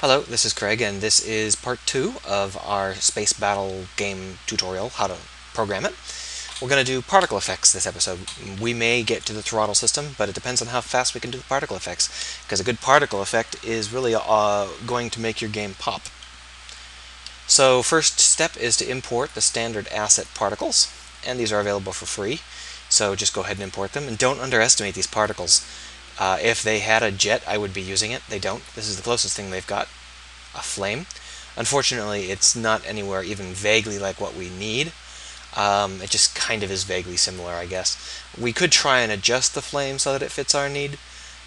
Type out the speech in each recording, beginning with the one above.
Hello, this is Craig, and this is part two of our space battle game tutorial, how to program it. We're going to do particle effects this episode. We may get to the throttle system, but it depends on how fast we can do the particle effects, because a good particle effect is really uh, going to make your game pop. So first step is to import the standard asset particles, and these are available for free. So just go ahead and import them, and don't underestimate these particles. Uh, if they had a jet, I would be using it. They don't. This is the closest thing they've got, a flame. Unfortunately, it's not anywhere even vaguely like what we need. Um, it just kind of is vaguely similar, I guess. We could try and adjust the flame so that it fits our need,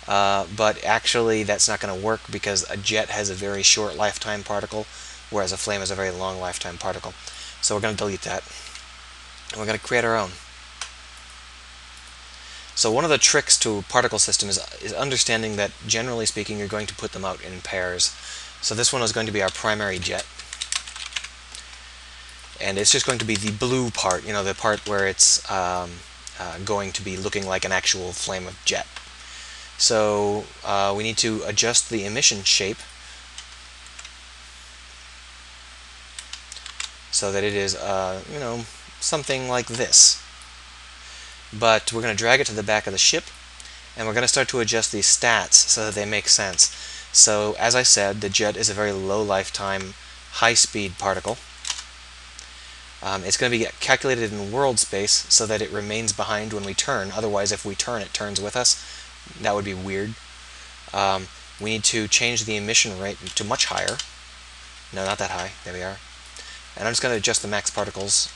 uh, but actually that's not going to work because a jet has a very short lifetime particle, whereas a flame has a very long lifetime particle. So we're going to delete that. And we're going to create our own. So one of the tricks to particle system is, is understanding that generally speaking you're going to put them out in pairs. So this one is going to be our primary jet. And it's just going to be the blue part, you know, the part where it's um, uh, going to be looking like an actual flame of jet. So uh, we need to adjust the emission shape so that it is, uh, you know, something like this but we're going to drag it to the back of the ship and we're going to start to adjust these stats so that they make sense. So as I said, the jet is a very low lifetime, high speed particle. Um, it's going to be calculated in world space so that it remains behind when we turn. Otherwise, if we turn, it turns with us. That would be weird. Um, we need to change the emission rate to much higher. No, not that high. There we are. And I'm just going to adjust the max particles,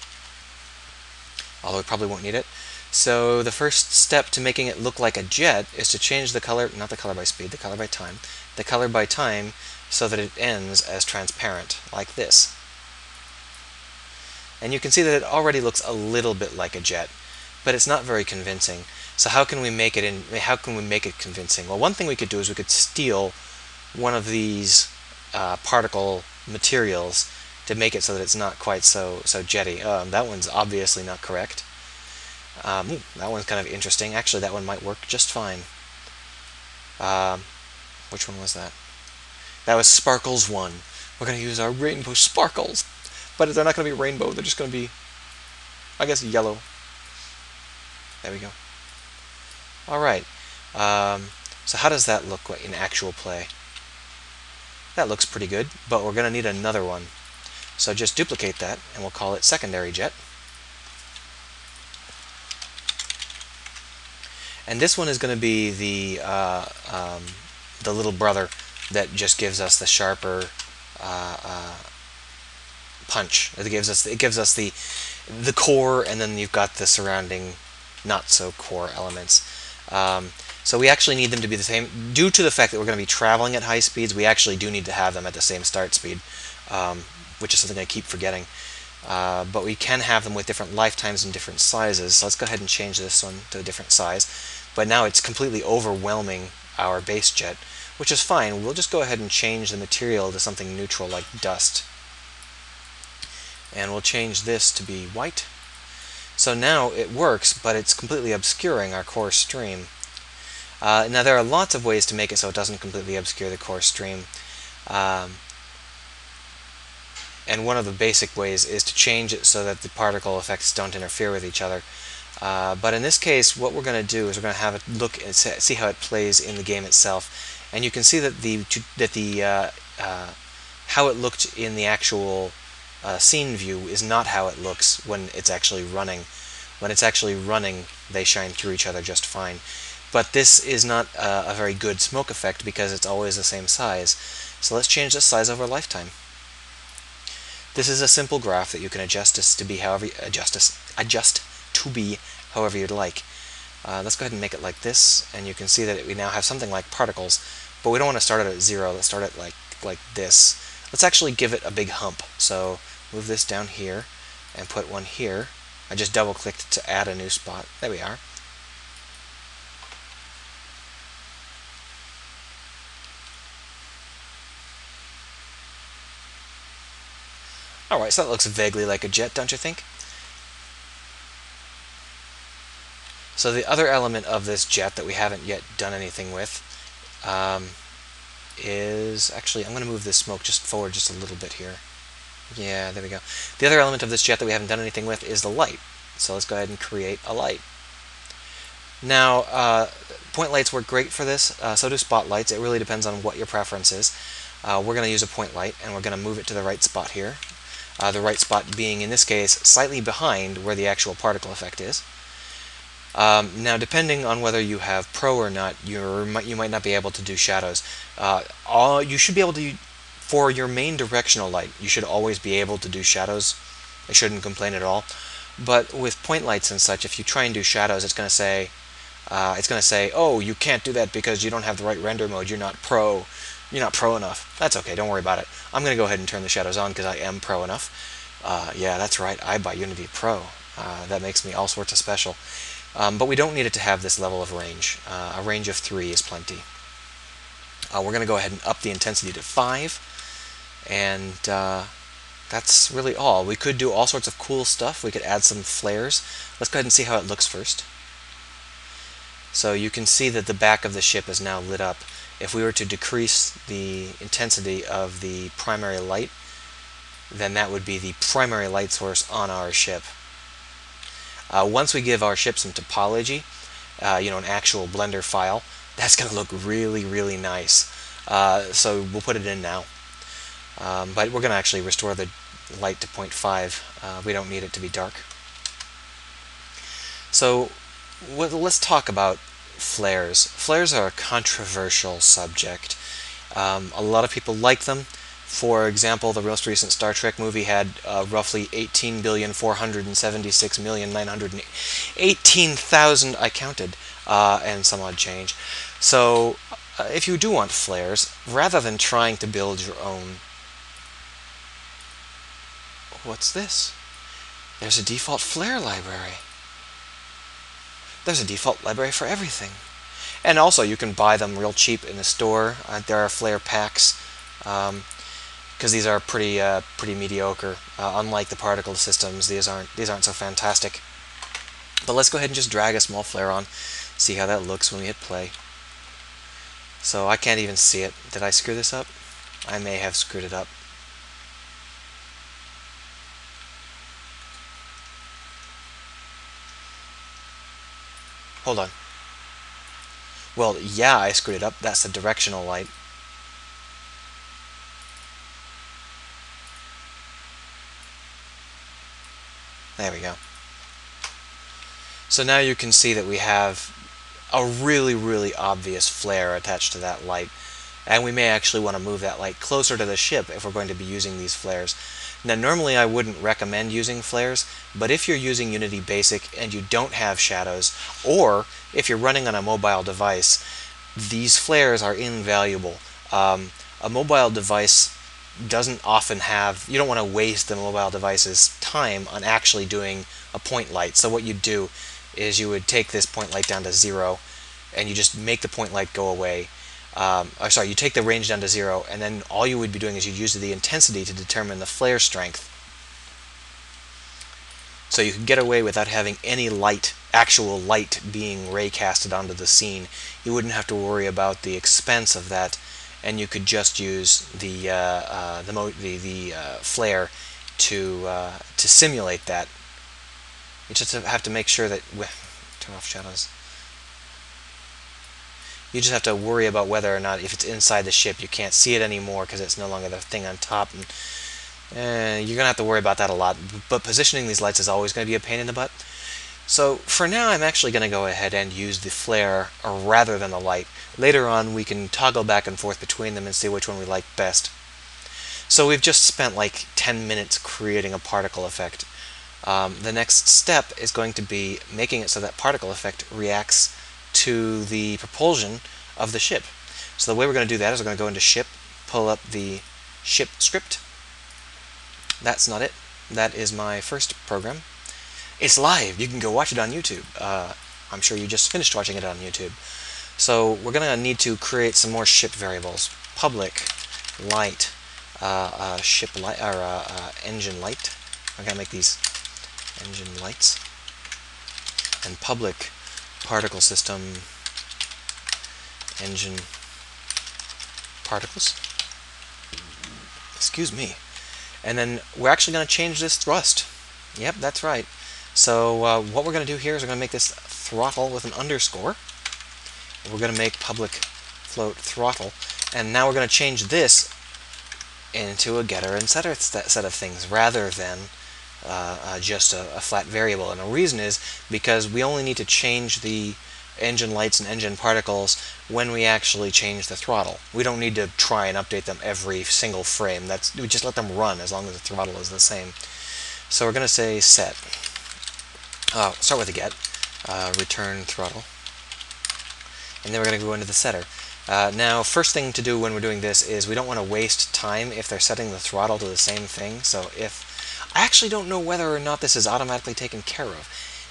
although we probably won't need it. So the first step to making it look like a jet is to change the color, not the color by speed, the color by time, the color by time so that it ends as transparent, like this. And you can see that it already looks a little bit like a jet, but it's not very convincing. So how can we make it in, how can we make it convincing? Well, one thing we could do is we could steal one of these uh, particle materials to make it so that it's not quite so so jetty. Um, that one's obviously not correct. Um, that one's kind of interesting. Actually, that one might work just fine. Um, which one was that? That was Sparkles 1. We're going to use our rainbow sparkles. But they're not going to be rainbow. They're just going to be, I guess, yellow. There we go. All right. Um, so how does that look in actual play? That looks pretty good, but we're going to need another one. So just duplicate that, and we'll call it secondary jet. And this one is going to be the uh, um, the little brother that just gives us the sharper uh, uh, punch. It gives us it gives us the the core, and then you've got the surrounding not so core elements. Um, so we actually need them to be the same. Due to the fact that we're going to be traveling at high speeds, we actually do need to have them at the same start speed, um, which is something I keep forgetting. Uh, but we can have them with different lifetimes and different sizes. So let's go ahead and change this one to a different size. But now it's completely overwhelming our base jet, which is fine. We'll just go ahead and change the material to something neutral like dust. And we'll change this to be white. So now it works, but it's completely obscuring our core stream. Uh, now there are lots of ways to make it so it doesn't completely obscure the core stream. Um, and one of the basic ways is to change it so that the particle effects don't interfere with each other. Uh, but in this case, what we're going to do is we're going to have a look and see how it plays in the game itself. And you can see that the that the uh, uh, how it looked in the actual uh, scene view is not how it looks when it's actually running. When it's actually running, they shine through each other just fine. But this is not a very good smoke effect because it's always the same size. So let's change the size over lifetime. This is a simple graph that you can adjust to be however adjust adjust to be however you'd like. Uh, let's go ahead and make it like this, and you can see that we now have something like particles, but we don't want to start it at zero. Let's start it like like this. Let's actually give it a big hump. So move this down here and put one here. I just double clicked to add a new spot. There we are. Alright, so that looks vaguely like a jet, don't you think? So the other element of this jet that we haven't yet done anything with um, is actually I'm going to move this smoke just forward just a little bit here. Yeah, there we go. The other element of this jet that we haven't done anything with is the light. So let's go ahead and create a light. Now, uh, point lights work great for this, uh, so do spotlights. It really depends on what your preference is. Uh, we're going to use a point light, and we're going to move it to the right spot here. Uh, the right spot being, in this case, slightly behind where the actual particle effect is. Um, now, depending on whether you have Pro or not, you you might not be able to do shadows. Uh, all you should be able to, for your main directional light, you should always be able to do shadows. I shouldn't complain at all. But with point lights and such, if you try and do shadows, it's going to say, uh, it's going to say, oh, you can't do that because you don't have the right render mode. You're not pro. You're not pro enough. That's okay. Don't worry about it. I'm going to go ahead and turn the shadows on because I am pro enough. Uh, yeah, that's right. I buy Unity Pro. Uh, that makes me all sorts of special. Um, but we don't need it to have this level of range. Uh, a range of 3 is plenty. Uh, we're going to go ahead and up the intensity to 5. And uh, that's really all. We could do all sorts of cool stuff. We could add some flares. Let's go ahead and see how it looks first. So you can see that the back of the ship is now lit up. If we were to decrease the intensity of the primary light, then that would be the primary light source on our ship. Uh, once we give our ship some topology, uh, you know, an actual Blender file, that's going to look really, really nice. Uh, so we'll put it in now. Um, but we're going to actually restore the light to 0.5. Uh, we don't need it to be dark. So let's talk about flares. Flares are a controversial subject. Um, a lot of people like them. For example, the most recent Star Trek movie had uh, roughly 18,476,918,000, I counted, uh, and some odd change. So uh, if you do want flares, rather than trying to build your own... What's this? There's a default flare library. There's a default library for everything. And also, you can buy them real cheap in the store. Uh, there are flare packs. Um, because these are pretty uh, pretty mediocre. Uh, unlike the particle systems, these aren't these aren't so fantastic. But let's go ahead and just drag a small flare on, see how that looks when we hit play. So I can't even see it. Did I screw this up? I may have screwed it up. Hold on. Well, yeah, I screwed it up. That's the directional light. There we go. So now you can see that we have a really, really obvious flare attached to that light. And we may actually want to move that light closer to the ship if we're going to be using these flares. Now normally I wouldn't recommend using flares, but if you're using Unity Basic and you don't have shadows, or if you're running on a mobile device, these flares are invaluable. Um, a mobile device doesn't often have, you don't want to waste the mobile device's time on actually doing a point light. So what you'd do is you would take this point light down to zero and you just make the point light go away. Um, or sorry, you take the range down to zero and then all you would be doing is you'd use the intensity to determine the flare strength. So you could get away without having any light, actual light being ray casted onto the scene. You wouldn't have to worry about the expense of that and you could just use the uh, uh, the, the, the uh, flare to uh, to simulate that. You just have to make sure that turn off shadows. You just have to worry about whether or not if it's inside the ship you can't see it anymore because it's no longer the thing on top. And, uh, you're gonna have to worry about that a lot. But positioning these lights is always going to be a pain in the butt. So for now I'm actually going to go ahead and use the flare rather than the light. Later on we can toggle back and forth between them and see which one we like best. So we've just spent like 10 minutes creating a particle effect. Um, the next step is going to be making it so that particle effect reacts to the propulsion of the ship. So the way we're going to do that is we're going to go into ship, pull up the ship script. That's not it. That is my first program. It's live. You can go watch it on YouTube. Uh, I'm sure you just finished watching it on YouTube. So we're going to need to create some more ship variables. Public light uh, uh, ship light or uh, uh, engine light. I'm going to make these engine lights and public particle system engine particles. Excuse me. And then we're actually going to change this thrust. Yep, that's right. So uh, what we're going to do here is we're going to make this throttle with an underscore. We're going to make public float throttle. And now we're going to change this into a getter and setter set of things rather than uh, uh, just a, a, flat variable. And the reason is because we only need to change the engine lights and engine particles when we actually change the throttle. We don't need to try and update them every single frame. That's We just let them run as long as the throttle is the same. So we're going to say set. Uh, start with a get, uh, return throttle, and then we're going to go into the setter. Uh, now, first thing to do when we're doing this is we don't want to waste time if they're setting the throttle to the same thing. So if I actually don't know whether or not this is automatically taken care of.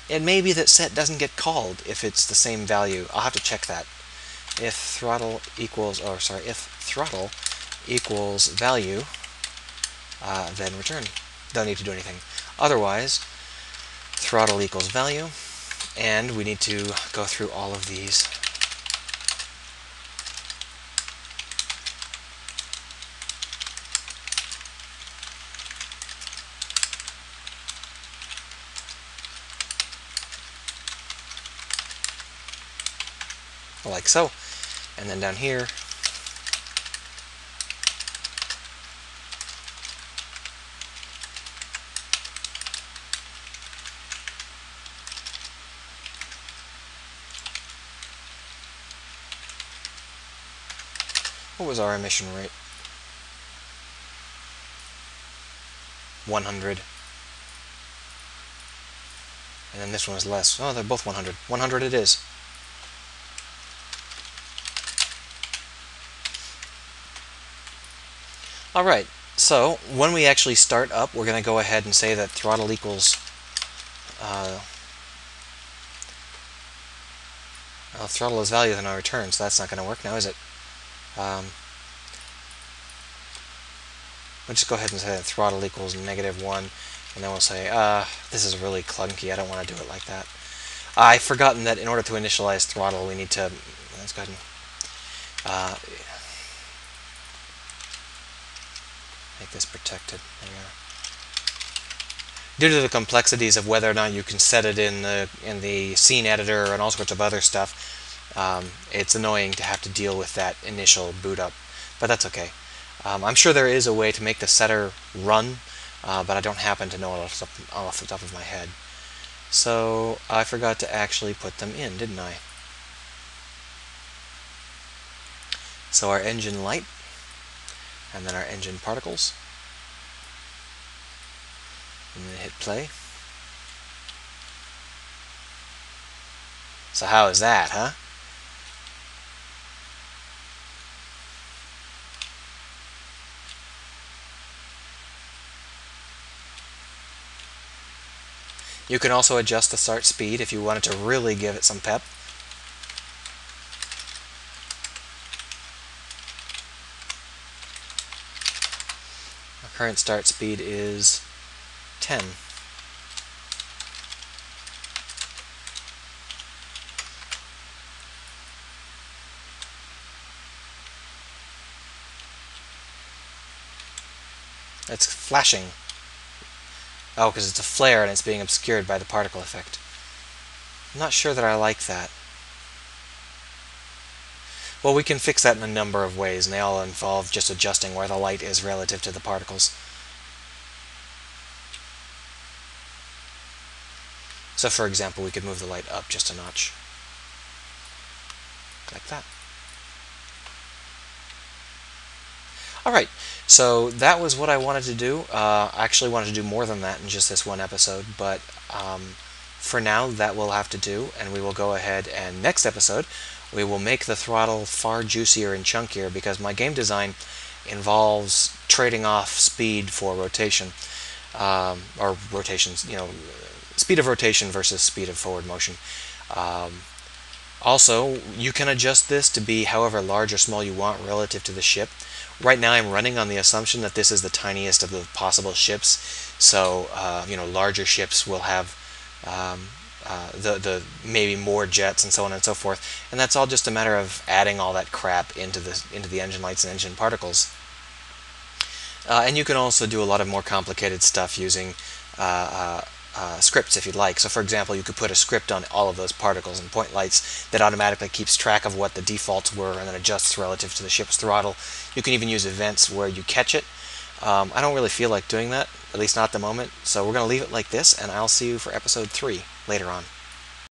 It may be that set doesn't get called if it's the same value. I'll have to check that. If throttle equals, or sorry, if throttle equals value, uh, then return. Don't need to do anything. Otherwise, throttle equals value, and we need to go through all of these like so. And then down here, What was our emission rate? 100. And then this one is less. Oh, they're both 100. 100 it is. Alright, so when we actually start up, we're going to go ahead and say that throttle equals uh, well, throttle is value than our return, so that's not going to work now, is it? Um, we'll just go ahead and say that throttle equals negative 1, and then we'll say, uh, this is really clunky, I don't want to do it like that. I've forgotten that in order to initialize throttle, we need to, let's go ahead and, uh, make this protected. Due to the complexities of whether or not you can set it in the in the scene editor and all sorts of other stuff, um, it's annoying to have to deal with that initial boot up, but that's okay. Um, I'm sure there is a way to make the setter run, uh, but I don't happen to know it off, off the top of my head. So I forgot to actually put them in, didn't I? So our engine light and then our engine particles. And then hit play. So how is that, huh? You can also adjust the start speed if you wanted to really give it some pep. Current start speed is 10. It's flashing. Oh, because it's a flare and it's being obscured by the particle effect. I'm not sure that I like that. Well, we can fix that in a number of ways, and they all involve just adjusting where the light is relative to the particles. So for example, we could move the light up just a notch. Like that. Alright, so that was what I wanted to do. Uh, I actually wanted to do more than that in just this one episode, but um, for now that will have to do, and we will go ahead and next episode we will make the throttle far juicier and chunkier because my game design involves trading off speed for rotation um, or rotations you know speed of rotation versus speed of forward motion. Um, also you can adjust this to be however large or small you want relative to the ship. Right now I'm running on the assumption that this is the tiniest of the possible ships so uh, you know larger ships will have um, uh, the the maybe more jets and so on and so forth. And that's all just a matter of adding all that crap into the into the engine lights and engine particles. Uh, and you can also do a lot of more complicated stuff using uh, uh, uh, scripts if you'd like. So for example, you could put a script on all of those particles and point lights that automatically keeps track of what the defaults were and then adjusts relative to the ship's throttle. You can even use events where you catch it. Um, I don't really feel like doing that, at least not at the moment, so we're going to leave it like this, and I'll see you for episode 3 later on.